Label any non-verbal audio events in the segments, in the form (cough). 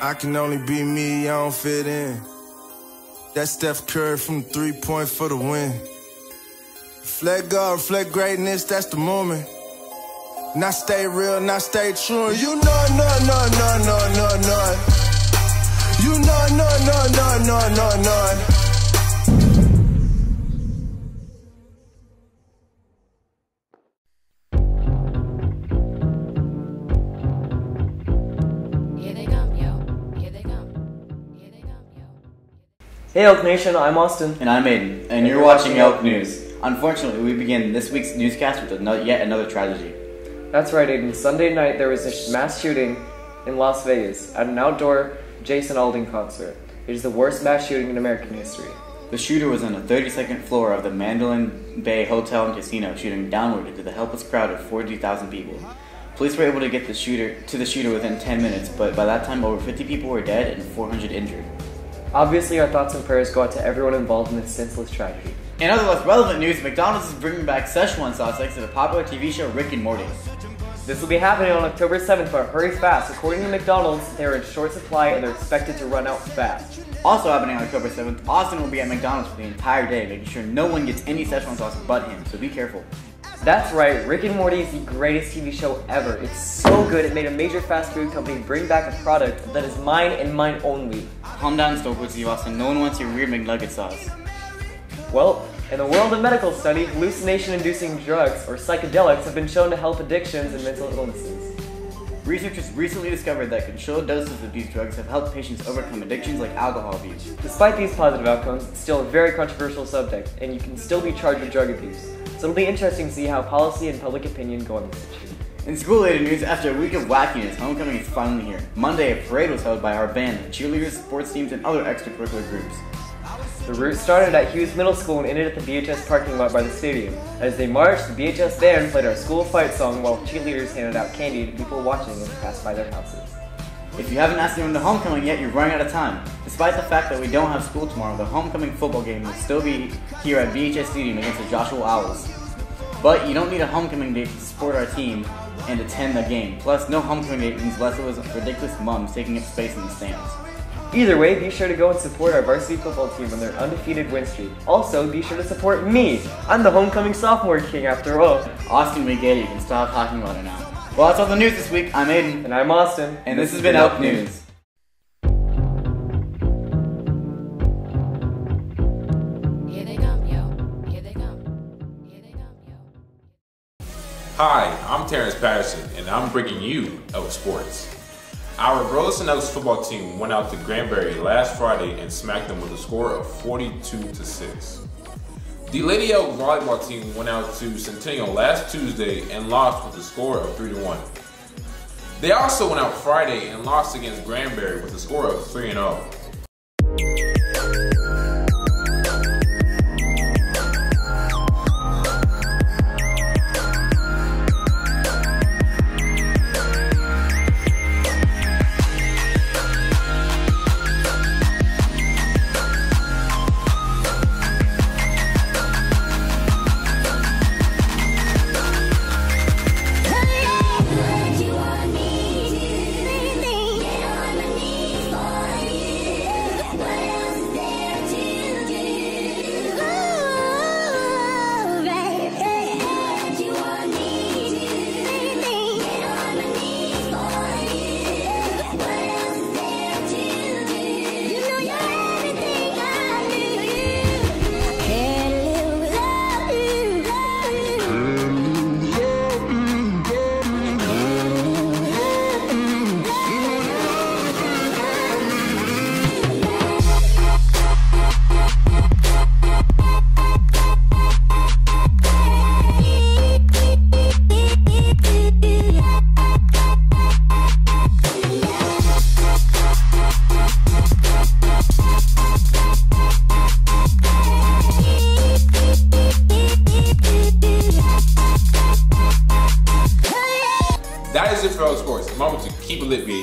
I can only be me, I don't fit in. That Steph Curry from three point for the win. Reflect God, reflect greatness, that's the moment. Not stay real, not stay true. You know, no, no, no, no, no, no. You know, no, no, no, no, no, no. Hey Elk Nation, I'm Austin. And I'm Aidan, and you're watching Elk News. Unfortunately, we begin this week's newscast with another, yet another tragedy. That's right, Aidan. Sunday night there was a mass shooting in Las Vegas at an outdoor Jason Aldean concert. It is the worst mass shooting in American history. The shooter was on the 32nd floor of the Mandalay Bay Hotel and Casino, shooting downward into the helpless crowd of 40,000 people. Police were able to get the shooter to the shooter within 10 minutes, but by that time, over 50 people were dead and 400 injured. Obviously, our thoughts and prayers go out to everyone involved in this senseless tragedy. In other less relevant news, McDonald's is bringing back Szechuan sauce thanks to the popular TV show Rick and Morty. This will be happening on October 7th, but hurry fast. According to McDonald's, they are in short supply and they're expected to run out fast. Also happening on October 7th, Austin will be at McDonald's for the entire day, making sure no one gets any Szechuan sauce but him, so be careful. That's right, Rick and Morty is the greatest TV show ever. It's so good it made a major fast food company bring back a product that is mine and mine only. Calm down, Stokely Austin. No one wants your weird McNugget sauce. Well, in the world of medical study, hallucination-inducing drugs, or psychedelics, have been shown to help addictions and mental illnesses. Researchers recently discovered that controlled doses of these drugs have helped patients overcome addictions like alcohol abuse. Despite these positive outcomes, it's still a very controversial subject, and you can still be charged with drug abuse. So it'll be interesting to see how policy and public opinion go on this issue. In school-related news, after a week of wackiness, homecoming is finally here. Monday, a parade was held by our band, cheerleaders, sports teams, and other extracurricular groups. The route started at Hughes Middle School and ended at the BHS parking lot by the stadium. As they marched, the BHS band played our school fight song while cheerleaders handed out candy to people watching as they passed by their houses. If you haven't asked anyone to homecoming yet, you're running out of time. Despite the fact that we don't have school tomorrow, the homecoming football game will still be here at BHS Stadium against the Joshua Owls. But you don't need a homecoming date to support our team and attend the game. Plus, no homecoming date means less of those ridiculous mums taking up space in the stands. Either way, be sure to go and support our varsity football team on their undefeated win streak. Also, be sure to support me. I'm the homecoming sophomore king after all. Austin, we get it. You can stop talking about it now. Well, that's all the news this week. I'm Aidan, And I'm Austin. and this has been Elk News. Here Hi, I'm Terrence Patterson, and I'm bringing you Elk Sports. Our Burleson Elks football team went out to Granbury last Friday and smacked them with a score of 42 to 6. The Lady Elk volleyball team went out to Centennial last Tuesday and lost with a score of 3 to 1. They also went out Friday and lost against Granbury with a score of 3 and oh. 0.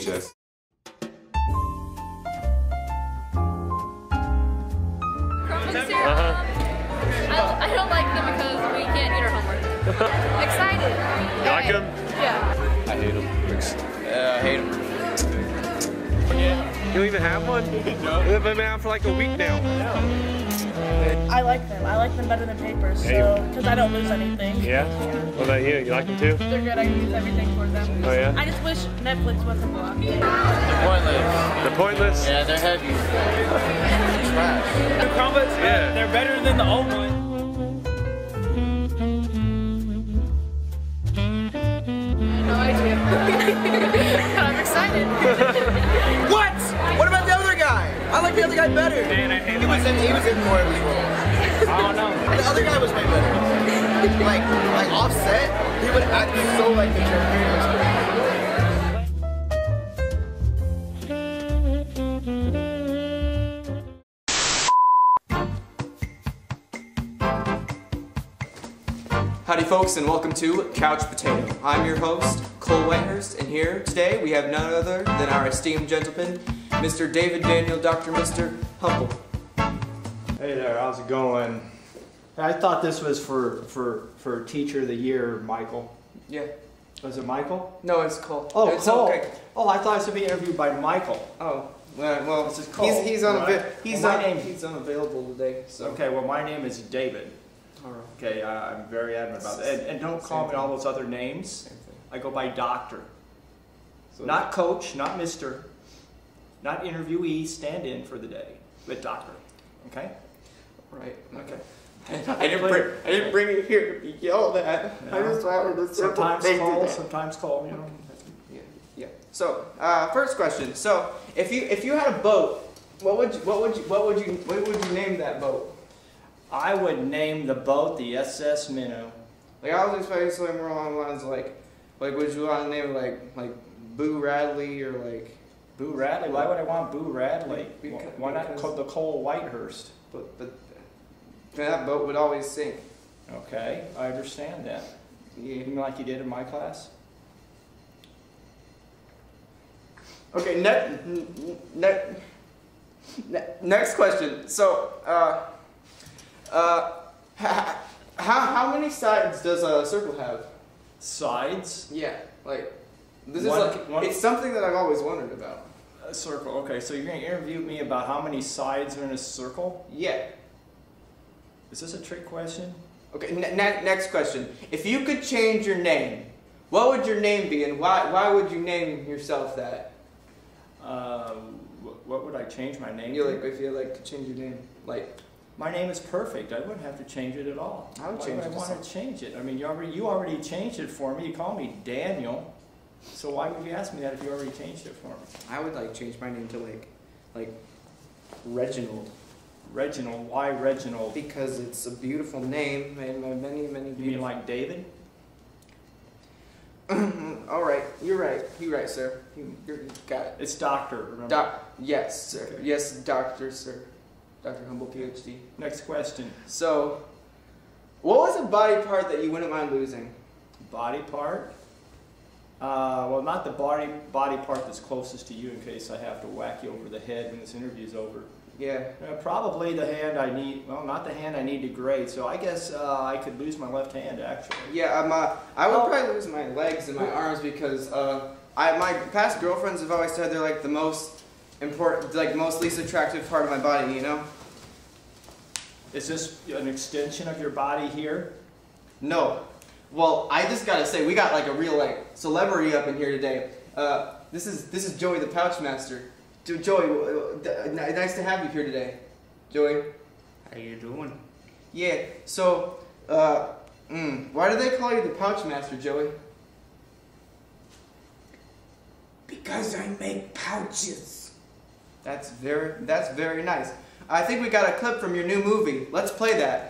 VHS. Crumble syrup. I, I don't like them because we can't eat our homework. (laughs) Excited. You like 'em? Yeah. I hate them. Uh, I hate them. You don't even have one? (laughs) No. They've been out for like a week now. I like them. I like them better than papers, so because I don't lose anything. Yeah? What about you? You like them too? They're good. I can use everything for them. Oh, yeah? I just wish Netflix wasn't blocked. They're pointless? Yeah, they're heavy. Trash. The Chromebooks, Yeah. they're better than the old ones. No idea. (laughs) I'm excited. (laughs) What? Like the other guy better. Man, I hate he was in he was in more of his role. (laughs) I don't know. The other guy was way better. Like like offset, he would act so like the Joker. It was great. Howdy, folks, and welcome to Couch Potato. I'm your host, Cole Whitehurst, and here today we have none other than our esteemed gentleman, Mr. David Daniel, Dr. Mr. Humpal. Hey there, how's it going? I thought this was for for for Teacher of the Year, Michael. Yeah. Was it Michael? No, it's Cole. Oh, it's Cole. okay. Oh, I thought I was to be interviewed by Michael. Oh, well, well This is Cole. he's he's, unava- right? he's, Well, my un- name- he's unavailable today. So Okay, well, my name is David. all right. Okay, I, I'm very adamant about that. And, and don't call me all those other names. Same thing. I go by Doctor, So, not Coach, not Mister, not interviewee, stand in for the day, but Doctor. Okay. right. Okay. I didn't bring I didn't bring you here to be yelled at. I Yeah. just wanted to Sometimes call, sometimes call. You know. Yeah, yeah. So, uh, first question. So, if you if you had a boat, what would you, what would you what would you what would you name that boat? I would name the boat the SS Minnow. Like I was expecting something more along the lines like like would you want to name it like like Boo Radley or like Boo Radley. Why would I want Boo Radley? Beca- Why not because- call the Cole Whitehurst? but but that boat would always sink. Okay, I understand that. You mean like you did in my class? Okay, next ne- ne- next question. So, uh, uh, how how many sides does a circle have? Sides, Yeah, like this One- is like one- it's something that I've always wondered about. A circle. Okay, so you're gonna interview me about how many sides are in a circle? Yeah. Is this a trick question? Okay. Ne- ne- next question. If you could change your name, what would your name be, and why why would you name yourself that? Uh, wh- what would I change my name You like if you like to change your name, like My name is perfect. I wouldn't have to change it at all. I would Why change would it I want to change it? I mean, you already you already changed it for me. You call me Daniel, so why would you ask me that if you already changed it for me? I would like change my name to like like Reginald Reginald, why Reginald? because it's a beautiful name and by many many You mean like David? (laughs) All right, you're right. You're right, sir. You, you're, you got it. It's Doctor. Remember? Doc, yes, sir. Okay. Yes, doctor, sir. Doctor Humpal, PhD. Next question. So, what was a body part that you wouldn't mind losing? Body part? Uh, well, not the body body part that's closest to you, in case I have to whack you over the head when this interview's over. Yeah. Uh, probably the hand I need. Well, not the hand I need to grade. So I guess uh, I could lose my left hand actually. Yeah, I'm, uh, I would Oh. probably lose my legs and my arms because uh, I my past girlfriends have always said they're like the most important, like most least attractive part of my body. You know? Is this an extension of your body here? No. Well, I just gotta say we got like a real like celebrity up in here today. Uh, this is this is Joey the Pouch Master. Jo- Joey, nice to have you here today. Joey. How you doing? Yeah. So, uh, mm, why do they call you the Pouch Master, Joey? Because I make pouches. That's very that's very nice. I think we got a clip from your new movie. Let's play that.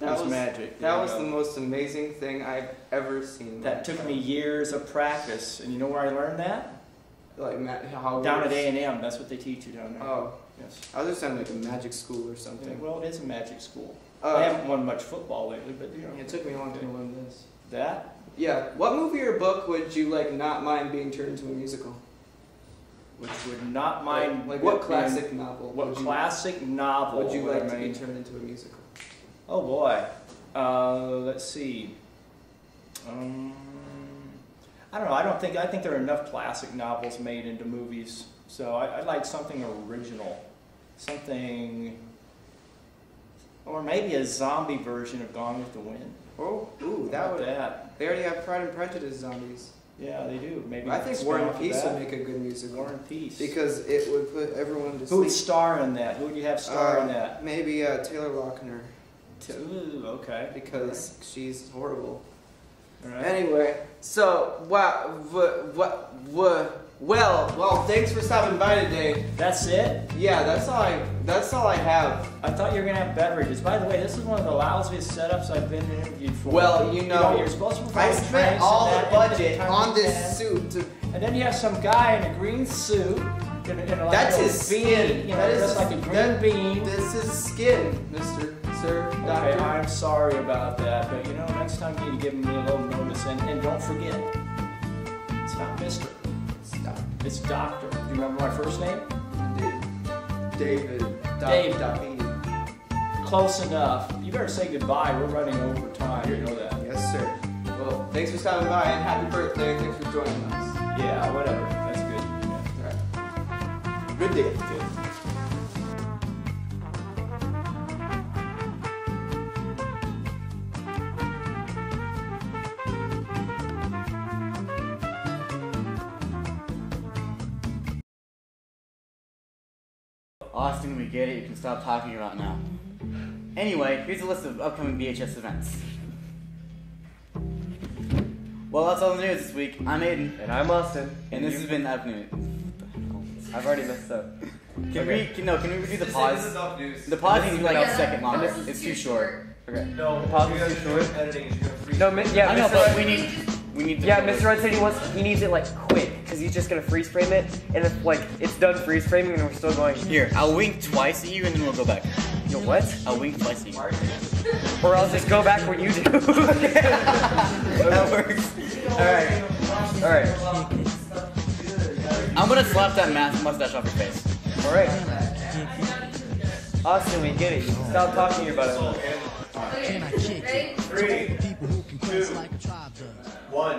That was magic. That was you the most amazing thing I've ever seen. That took me years of practice, and you know where I learned that? Like how Down at A and M. That's what they teach you down there. Oh, Yes. I was just sounding like a magic school or something. Well, it is a magic school. Uh, I haven't won much football lately, but you know. It took me a long time to learn this. That? Yeah. What movie or book would you like not mind being turned into a musical? Which would not mind. Like, like what being- classic novel? What classic novel would you like to be turned into a musical? Oh boy. Uh, let's see. Um, I don't know. I don't think I think there are enough classic novels made into movies. So I, I'd like something original, something, or maybe a zombie version of Gone with the Wind. Oh, ooh, that would. that. They already have Pride and Prejudice zombies. Yeah, they do. Maybe I think War and Peace would make a good musical. War and Peace. Because it would put everyone to Who would star in that? Who would you have star Uh, in that? Maybe uh, Taylor Lautner. Ooh, okay. Because she's horrible. Right. Anyway, so wow, w- w- w- well, well, thanks for stopping by today. That's it. Yeah, that's all I. That's all I have. I thought you were gonna have beverages. By the way, this is one of the lousiest setups I've been interviewed for. Well, you know, you're supposed to I provide spent all the budget on this suit to. And then you have some guy in a green suit. In a, in a, like That's his bean, skin. You know, That is just like a green that- bean. This is skin, Mister Sir Okay, Doctor. I'm sorry about that, but you know, next time you need to give me a little notice, and, and don't forget, it's not Mister, Stop. it's Doctor. Do you remember my first name? David. Doc- Dave. Doc- Close enough. You better say goodbye. We're running over time. You know that. Yes, sir. Well, thanks for stopping by and happy birthday. Thanks for joining us. Yeah, whatever. That's good. Yeah. All right. Good day. Good. Get it. You can stop talking about it now. Anyway, here's a list of upcoming BHS events. Well, that's all the news this week. I'm Aidan, And I'm Austin. and this has been Up News. I've already messed up. Can Okay. we? Can, no, can we redo the pause? this is up news. The pause is like a Yeah, second long. this is It's too short. Okay. No, Pause you is guys too are doing short. editing. You're gonna freeze. No, mi- yeah, I know, Mr. but Rudd- we need. We need. The Yeah, Mr. Rudd said he wants he needs it like quick because he's just gonna freeze frame it, and if like it's done freeze framing, and we're still going. Here, I'll wink twice at you, and then we'll go back. You know what? I'll wink twice at you. Or I'll just go back when you do. (laughs) that works. All right. All right. I'm gonna slap that mask mustache off your face. All right. Austin, we get it. Stop talking about it. Can I kick it? Three, two, one.